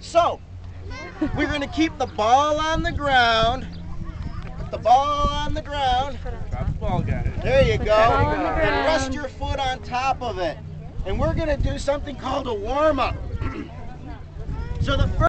So, we're going to keep the ball on the ground. Put the ball on the ground. Drop the ball, guys. There you go. the And rest your foot on top of it. And we're going to do something called a warm up. So the first